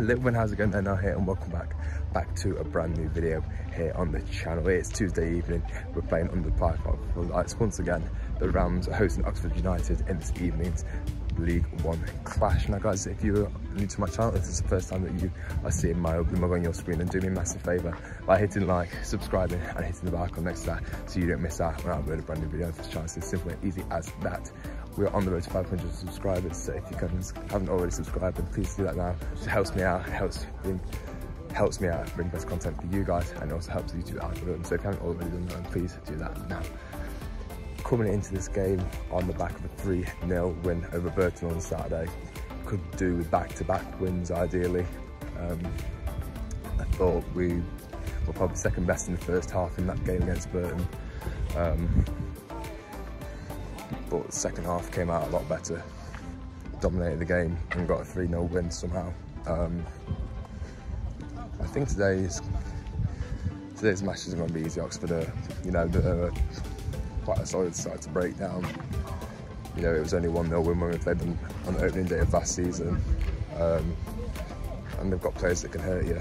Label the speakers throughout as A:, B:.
A: Everyone, how's it going? And now here and welcome back back to a brand new video here on the channel. It's Tuesday evening, we're playing under the Park for lights once again. The Rams are hosting Oxford United in this evening's League One clash. Now guys, if you're new to my channel, this is the first time that you are seeing my ugly mug on your screen, and do me a massive favour by hitting like, subscribing and hitting the bell icon next to that so you don't miss out when I upload a brand new video this channel. As simple and easy as that. We're on the road to 500 subscribers, so if you haven't already subscribed, then please do that now. It helps me out, helps bring helps me out, bring best content for you guys, and also helps YouTube algorithm. So if you haven't already done that, please do that now. Coming into this game on the back of a 3-0 win over Burton on Saturday, could do with back-to-back -back wins ideally. Um, I thought we were probably second best in the first half in that game against Burton. Um, but the second half came out a lot better, dominated the game and got a 3-0 win somehow. Um, I think today's today's match isn't going to be easy. Oxford are, you know, they're quite a solid side to break down. You know, it was only 1-0 win when we played them on the opening day of last season. Um, and they've got players that can hurt you.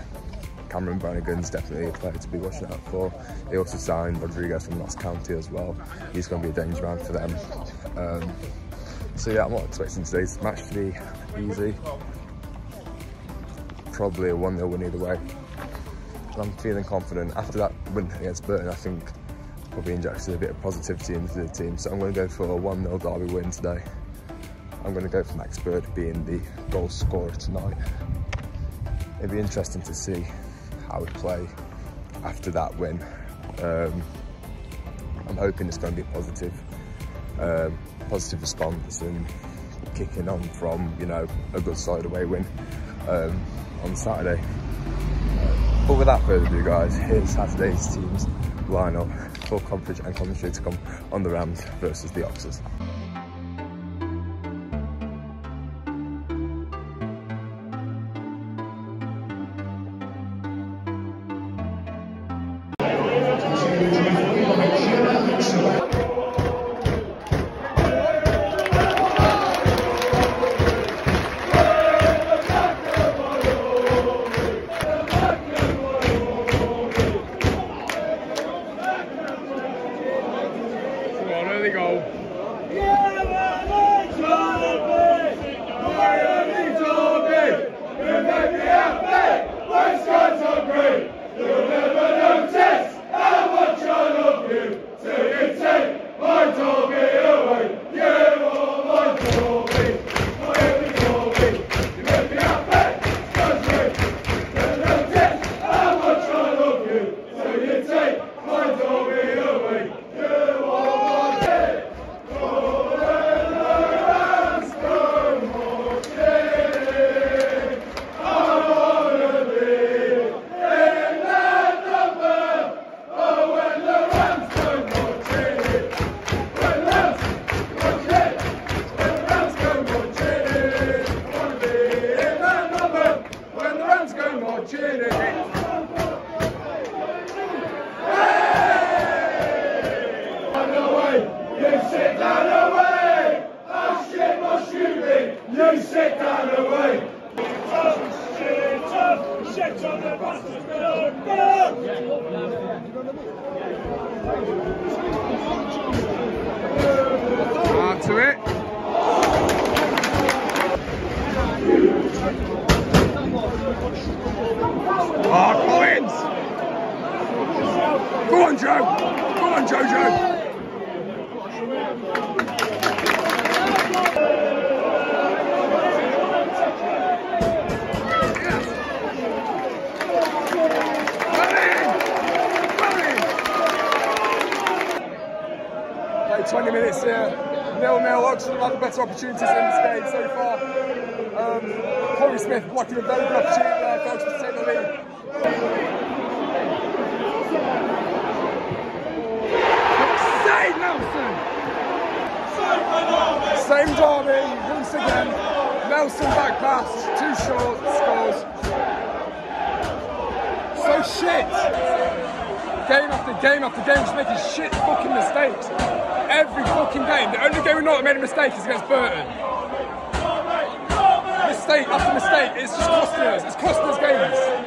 A: Cameron Brannagan's definitely a player to be watching out for. They also signed Rodrigues from Notts County as well. He's going to be a danger man for them. Um, so yeah, I'm not expecting today's match to be easy. Probably a 1-0 win either way. I'm feeling confident. After that win against Burton, I think probably injected a bit of positivity into the team. So I'm going to go for a 1-0 derby win today. I'm going to go for Max Bird being the goal scorer tonight. It'd be interesting to see how we play after that win. Um, I'm hoping it's going to be positive, um, positive response and kicking on from you know a good side away win um, on Saturday. But without further ado, guys, here's Saturday's team's lineup for coverage and commentary to come on the Rams versus the Oxers. To 20 minutes here nil-nil. Oxford have had the better opportunities in this game so far. Um, Korey Smith blocking a very good opportunity there for Oxford take the lead. Save Nelson! Same derby once again. Nelson back pass, too short, scores. So shit! Game after game after game, just making shit fucking mistakes. Every fucking game. The only game we've not made a mistake is against Burton. Mistake. after mistake. It's just costing us. It's costing us games.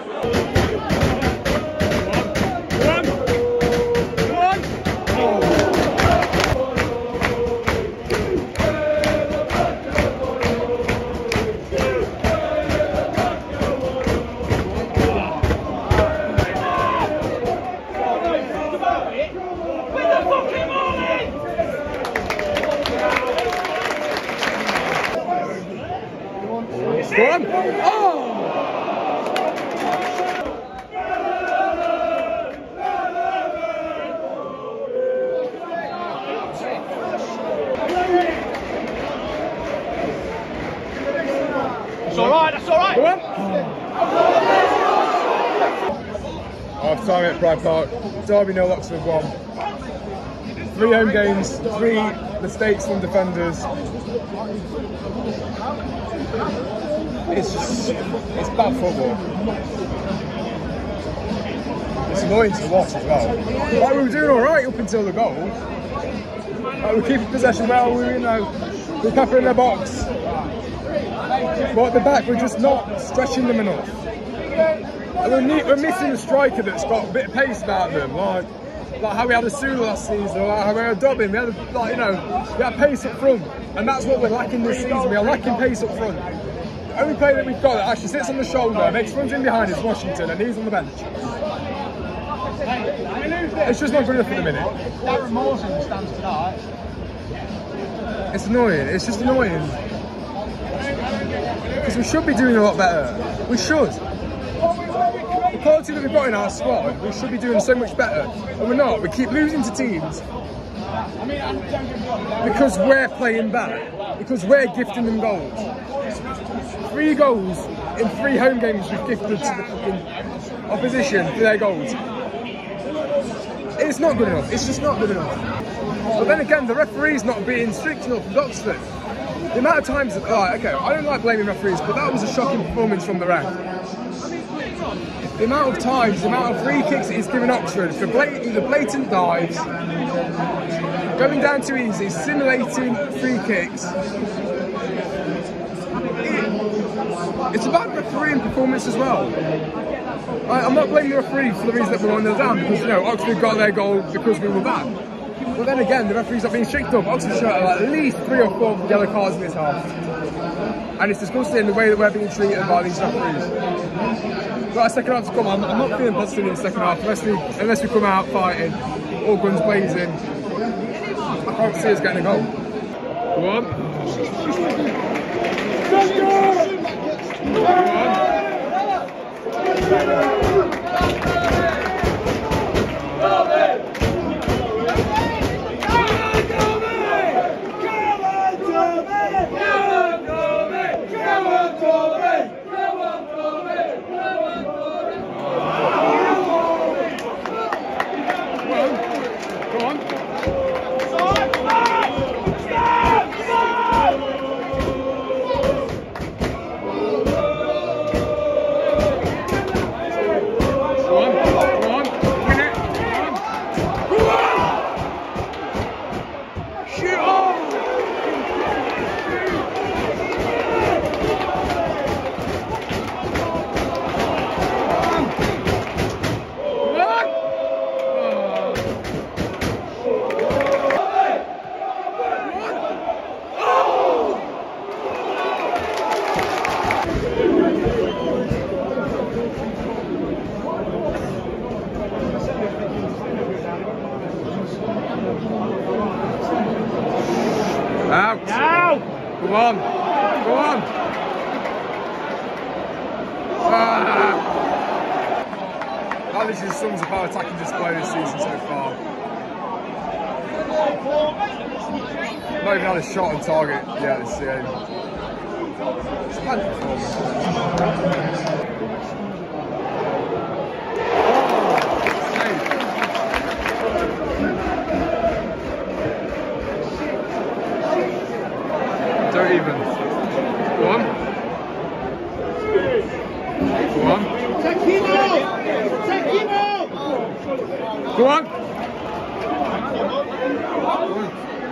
A: Half time at Pride Park. Derby nil, Oxford one. Three home games, three mistakes from defenders. It's just, it's bad football. It's annoying to watch as well. Like we were doing all right up until the goal. Like, we're keeping possession well. We, you know, we're peppering their box. But at the back, we're just not stretching them enough. And we're, we're missing a striker that's got a bit of pace about them, like like how we had a Sula last season, or like how we had a Dobbin. We had, a, like you know, we had pace up front, and that's what we're lacking this season. We are lacking pace up front. The only player that we've got that actually sits on the shoulder, makes runs in behind is Washington, and he's on the bench. It's just not good enough for the minute.
B: Darren Mawson stands tonight.
A: It's annoying. It's just annoying. Because we should be doing a lot better. We should. Quality that we've got in our squad, we should be doing so much better. And we're not. We keep losing to teams because we're playing bad. Because we're gifting them goals. Three goals in three home games we've gifted to the fucking opposition for their goals. It's not good enough. It's just not good enough. But then again, the referee's not being strict enough with Oxford. The amount of times that, right, okay, I don't like blaming referees, but that was a shocking performance from the ref. The amount of times, the amount of free kicks he's given Oxford for blatant, the blatant dives, going down too easy, simulating free kicks. It- it's about refereeing performance as well. I, I'm not blaming the referee for the reason that we're on the down because you know Oxford got their goal because we were bad. But then again, the referee's not being strict up. Oxford should have at least three or four yellow cards in this half. And it's disgusting the way that we're being treated by these referees. But a second half to come, I'm, I'm not feeling positive in the second half unless we unless we come out fighting, all guns blazing. I can't see us getting a goal. Go on. Go on. Go Not even had a shot on target yet this game. It's a performance. Oh. Don't even. Go on. Go on.
B: Him out!
A: Go on.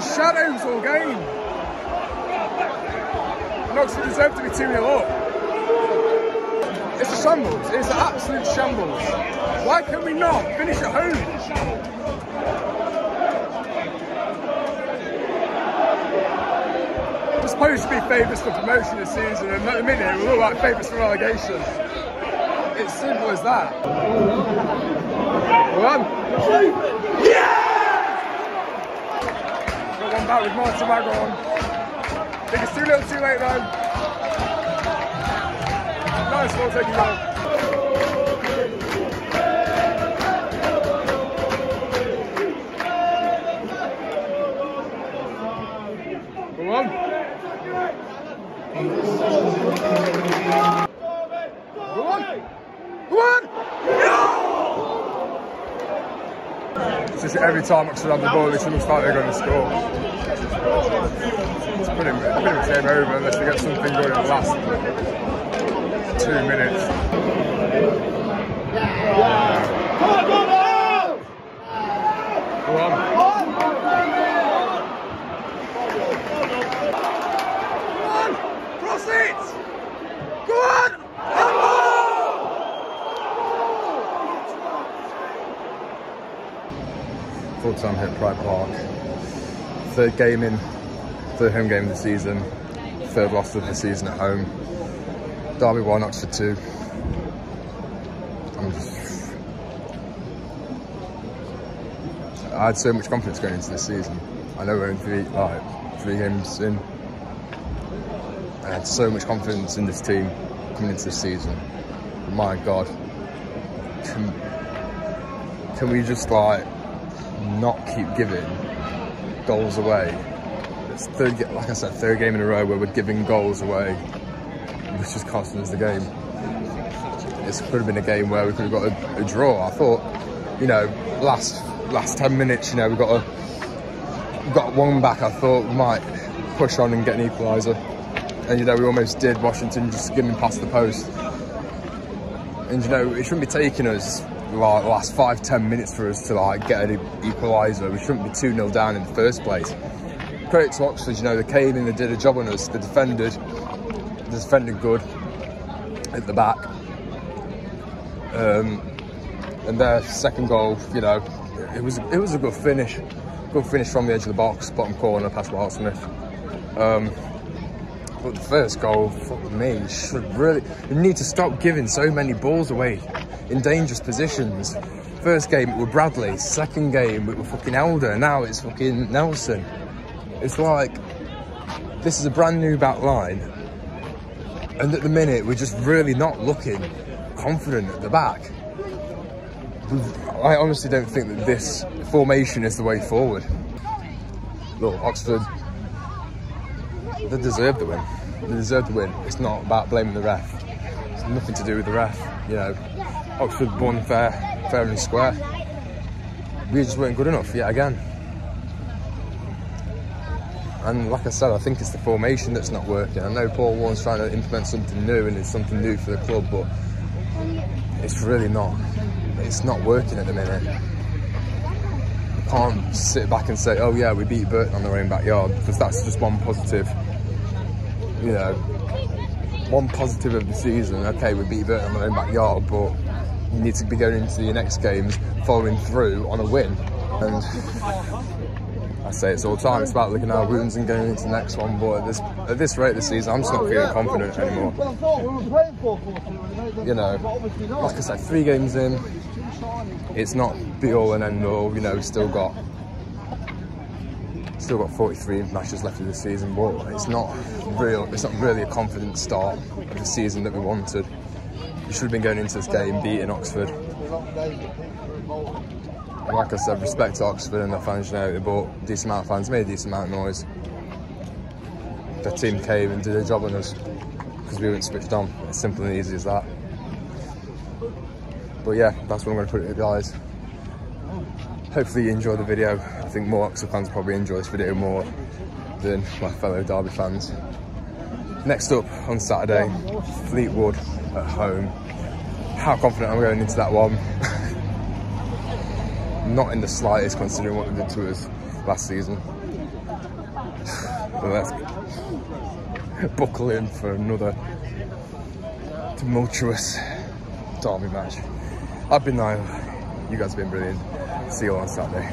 A: Shadows all game. And Oxford deserve to be 2 0 up. It's a shambles. It's an absolute shambles. Why can we not finish at home? We're supposed to be favourites for promotion this season, and at the minute we look like favourites for relegation. It's simple as that. One. Back with on. I think it's too little too late though. Nice ball taking goal. Every time Oxford have the ball, it looks like they're going to score. It's pretty, pretty much game over unless they get something going in the last two minutes. Go on. Cross it. Go on. Full time here at Pride Park. Third game in, third home game of the season. Third loss of the season at home. Derby one, Oxford two. I'm just, I had so much confidence going into this season. I know we're in three, like, three games in. I had so much confidence in this team coming into this season. My God, can, can we just like not keep giving goals away? It's third, like I said, third game in a row where we're giving goals away, which is costing us the game. This could have been a game where we could have got a, a draw. I thought, you know, last last ten minutes, you know, we got a got one back. I thought we might push on and get an equaliser, and you know we almost did. Washington just skimming past the post, and you know it shouldn't be taking us like last five ten minutes for us to like get an equaliser. We shouldn't be two 0 down in the first place. Credit to Oxford, you know they came in, they did a job on us. They defended, they defended good at the back. Um, and their second goal, you know, it was it was a good finish, good finish from the edge of the box, bottom corner past Wildsmith. Um, but the first goal, fuck me, should really we need to stop giving so many balls away in dangerous positions. First game it were Bradley, second game it were fucking Elder, now it's fucking Nelson. It's like this is a brand new back line, and at the minute we're just really not looking confident at the back. I honestly don't think that this formation is the way forward. Look, Oxford, they deserve the win. They deserve the win. It's not about blaming the ref. It's nothing to do with the ref. You know, Oxford won fair, fair and square. We just weren't good enough yet again. And like I said, I think it's the formation that's not working. I know Paul Warne's trying to implement something new and it's something new for the club, but it's really not. It's not working at the minute. You can't sit back and say, oh yeah, we beat Burton on their own backyard, because that's just one positive, you know, one positive of the season. Okay, we beat Burton on their own backyard, but you need to be going into your next games following through on a win. And I say it's all the time, it's about looking at our wounds and going into the next one, but at this, at this rate this season, I'm just not feeling confident anymore. You know, like I said, three games in, it's not be all and end all. You know, we've still got still got 43 matches left of the season, but it's not real. It's not really a confident start of the season that we wanted. We should have been going into this game beating Oxford. Like I said, respect to Oxford and the fans, you know, they brought a decent amount of fans, made a decent amount of noise. The team came and did a job on us because we weren't switched on. It's simple and easy as that. But yeah, that's what I'm going to put it, guys. Hopefully you enjoy the video. I think more Oxford fans probably enjoy this video more than my fellow Derby fans. Next up on Saturday, Fleetwood at home. How confident I'm going into that one. Not in the slightest considering what they did to us last season. But let's buckle in for another tumultuous derby match. I've been Nile, you guys have been brilliant. See you all on Saturday.